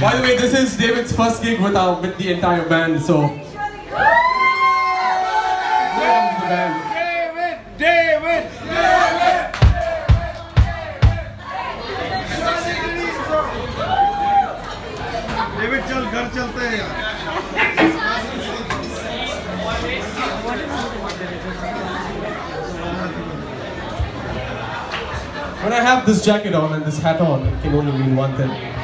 By the way, this is David's first gig with our with the entire band, so. David! David! चल घर चलते हैं यार When I have this jacket on and this hat on, it can only mean one thing.